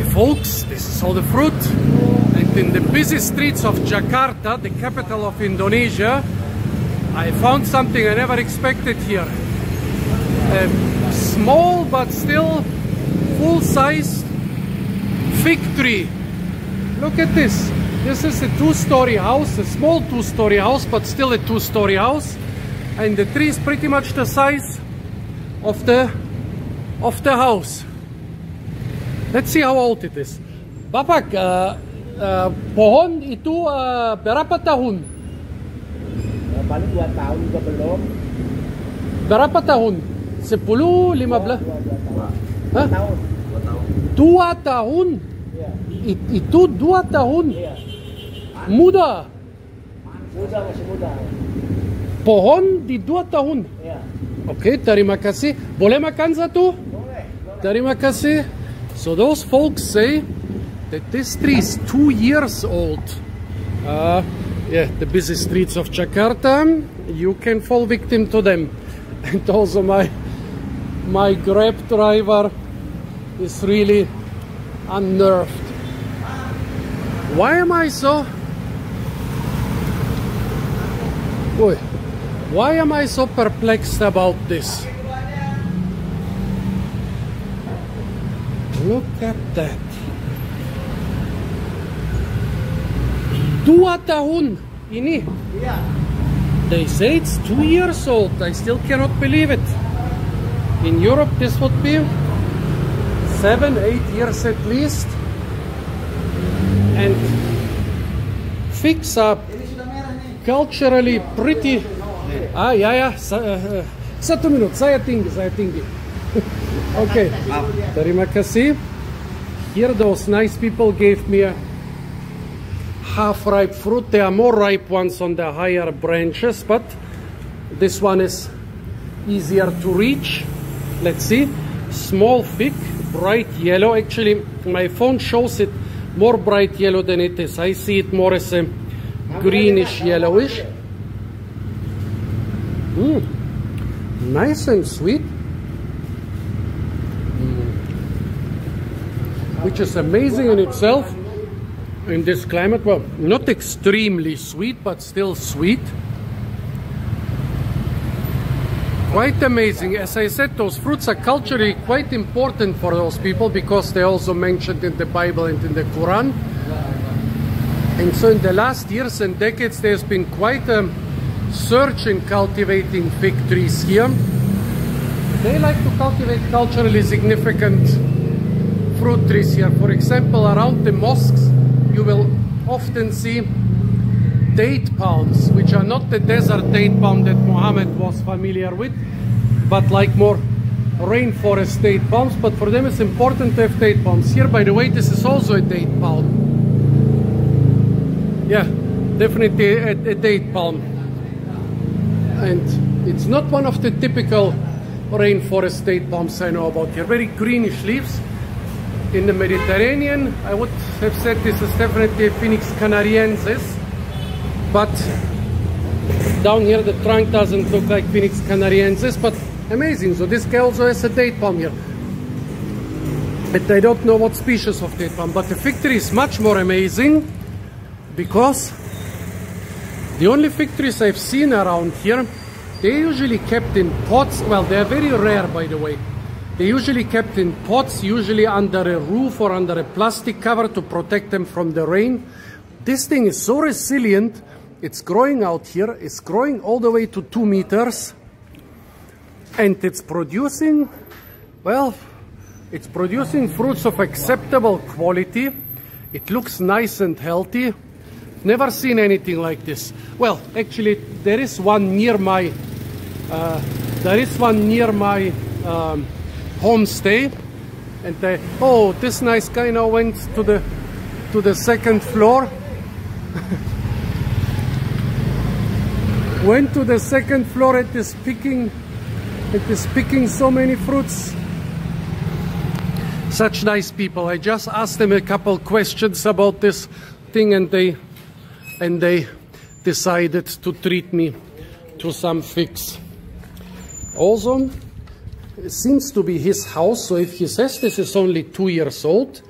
Hi folks, this is all the fruit and in the busy streets of Jakarta, the capital of Indonesia, I found something I never expected here. A small but still full-size fig tree. Look at this. This is a two-story house, a small two-story house, but still a two-story house. And the tree is pretty much the size of the of the house. Let's see how old it is. Bapak, uh, uh, pohon itu uh, berapa tahun? Ya, paling dua tahun juga belum. Berapa tahun? 10, 15? Dua, dua tahun. Hah? Tahun. Dua tahun? Iya. I- itu dua tahun? Iya. Muda. Muda masih muda. Pohon di dua tahun. Iya. Oke, terima kasih. Boleh makan satu? Boleh. Terima kasih. So those folks say that this tree is two years old. Uh, yeah, the busy streets of Jakarta, you can fall victim to them. And also my my Grab driver is really unnerved. Why am I so? Boy, why am I so perplexed about this? Look at that. Dua tahun ini. Iya. They say it's two years old. I still cannot believe it. In Europe, this would be seven, eight years at least. And fix up culturally pretty. Ah, ja, ja. Sa- eh, eh, Satu minut, saya tinggi, saya tinggi. okay. Terima kasih. Here those nice people gave me a half-ripe fruit. There are more ripe ones on the higher branches, but this one is easier to reach. Let's see. Small thick, bright yellow. Actually, my phone shows it more bright yellow than it is. I see it more as a greenish yellowish. Mm. Nice and sweet. Which is amazing in itself in this climate. Well, not extremely sweet, but still sweet. Quite amazing. As I said, those fruits are culturally quite important for those people because they're also mentioned in the Bible and in the Quran. And so, in the last years and decades, there's been quite a search in cultivating fig trees here. They like to cultivate culturally significant fruit trees here. For example, around the mosques, you will often see date palms, which are not the desert date palm that Muhammad was familiar with, but like more rainforest date palms. But for them, it's important to have date palms. Here, by the way, this is also a date palm. Yeah, definitely a, a date palm. And it's not one of the typical rainforest date palms I know about here. Very greenish leaves. In the Mediterranean, I would have said this is definitely a Phoenix canariensis, but down here the trunk doesn't look like Phoenix canariensis, but amazing. So this guy also has a date palm here. But I don't know what species of date palm, but the fig tree is much more amazing because the only fig trees I've seen around here, they're usually kept in pots. Well, they're very rare, by the way. They're usually kept in pots, usually under a roof or under a plastic cover to protect them from the rain. This thing is so resilient. It's growing out here. It's growing all the way to two meters. And it's producing, well, it's producing fruits of acceptable quality. It looks nice and healthy. Never seen anything like this. Well, actually, there is one near my, uh, there is one near my um, homestay, and they, oh, this nice guy now went to the to the second floor. went to the second floor. It is picking, it is picking so many fruits. Such nice people. I just asked them a couple questions about this thing, and they and they decided to treat me to some fix. Also, seems to be his house. So if he says this is only two years old,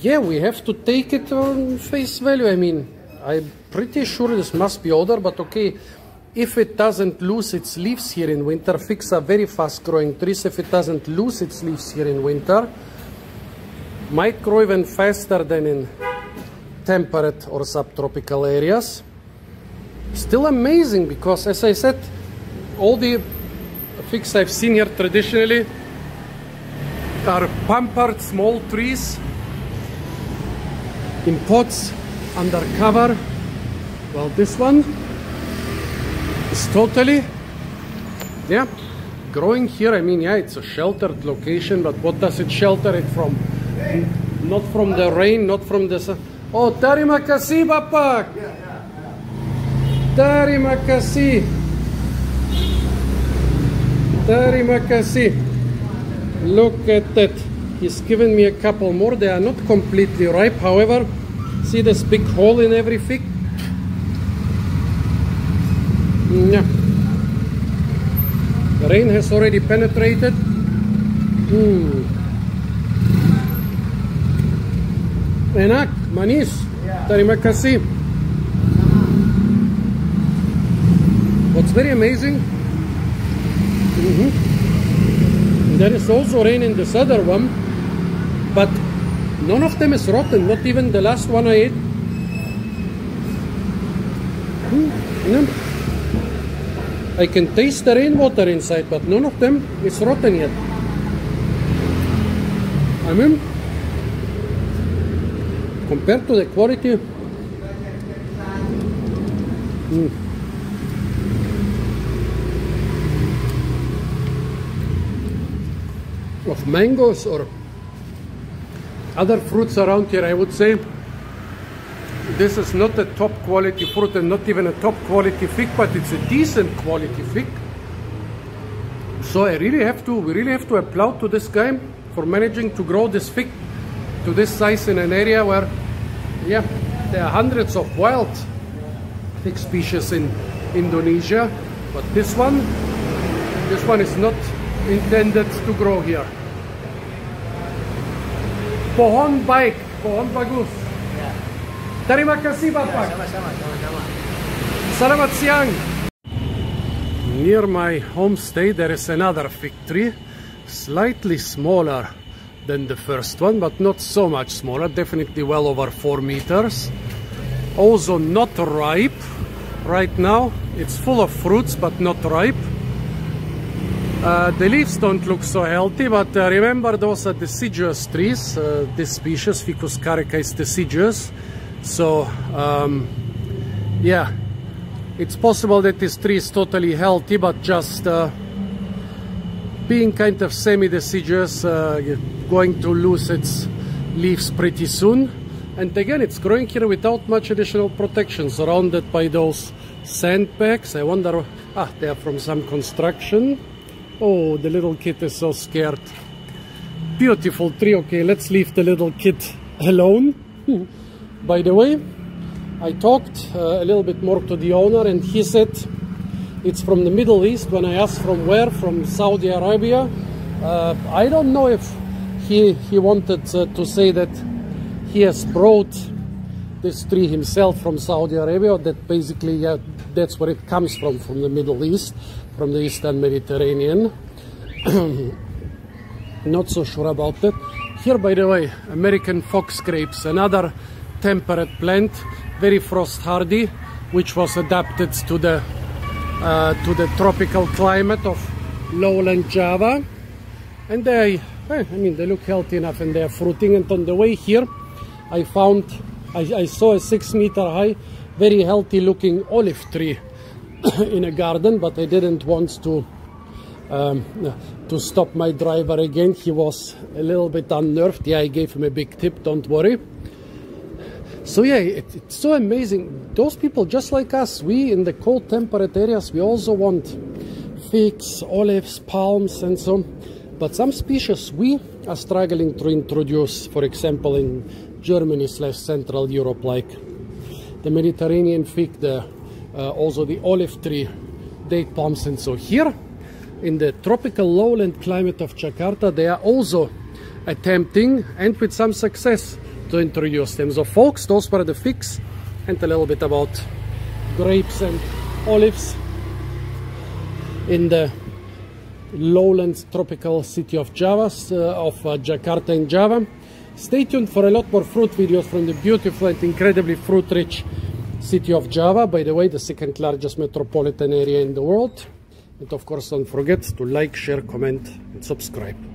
yeah, we have to take it on face value. I mean, I'm pretty sure this must be older, but okay, if it doesn't lose its leaves here in winter, figs are very fast growing trees. If it doesn't lose its leaves here in winter, might grow even faster than in temperate or subtropical areas. Still amazing because as I said, all the figs I've seen here traditionally are pampered small trees in pots under cover. Well, this one is totally, yeah, growing here. I mean, yeah, it's a sheltered location, but what does it shelter it from? Not from the rain, not from the sun. Oh, terima kasih, Bapak. Terima kasih. Terima kasih. Look at that. He's given me a couple more. They are not completely ripe. However, see this big hole in every fig? Yeah. The rain has already penetrated. Hmm. Enak, manis. Terima kasih. What's very amazing, mm -hmm. there is also rain in this other one, but none of them is rotten, not even the last one I ate. Mm -hmm. I can taste the rainwater inside, but none of them is rotten yet. I mean, compared to the quality, mm, of mangoes or other fruits around here, I would say this is not a top quality fruit and not even a top quality fig, but it's a decent quality fig. So I really have to, we really have to applaud to this guy for managing to grow this fig to this size in an area where, yeah, there are hundreds of wild fig species in Indonesia, but this one, this one is not intended to grow here. Pohon baik, pohon bagus. Ya. Terima kasih Bapak. Sama-sama, sama-sama. Selamat siang. Near my homestay there is another fig tree, slightly smaller than the first one, but not so much smaller, definitely well over 4 meters. Also not ripe right now. It's full of fruits, but not ripe. Uh, the leaves don't look so healthy, but uh, remember those are deciduous trees. Uh, this species, Ficus carica, is deciduous. So, um, yeah, it's possible that this tree is totally healthy, but just uh, being kind of semi-deciduous, uh, going to lose its leaves pretty soon. And again, it's growing here without much additional protection, surrounded by those sandbags. I wonder, ah, they are from some construction. Oh, the little kid is so scared. Beautiful tree. Okay, let's leave the little kid alone. By the way, I talked uh, a little bit more to the owner and he said it's from the Middle East. When I asked from where, from Saudi Arabia, uh, I don't know if he, he wanted uh, to say that he has brought this tree himself from Saudi Arabia, that basically that's where it comes from, from the Middle East from the Eastern Mediterranean. Not so sure about that. Here, by the way, American fox grapes, another temperate plant, very frost hardy, which was adapted to the uh, to the tropical climate of lowland Java. And they, eh, I mean, they look healthy enough and they are fruiting. And on the way here, I found, I, I saw a six meter high, very healthy looking olive tree in a garden, but I didn't want to um, to stop my driver again. He was a little bit unnerved. Yeah, I gave him a big tip. Don't worry. So yeah, it, it's so amazing. Those people, just like us, we in the cold temperate areas, we also want figs, olives, palms, and so. on. But some species we are struggling to introduce. For example, in Germany slash Central Europe, like the Mediterranean fig, the uh, also the olive tree, date palms, and so here in the tropical lowland climate of Jakarta, they are also attempting, and with some success, to introduce them. So folks, those were the figs and a little bit about grapes and olives in the lowlands tropical city of Java, uh, of uh, Jakarta in Java. Stay tuned for a lot more fruit videos from the beautiful and incredibly fruit-rich city of Java, by the way, the second largest metropolitan area in the world. And of course, don't forget to like, share, comment, and subscribe.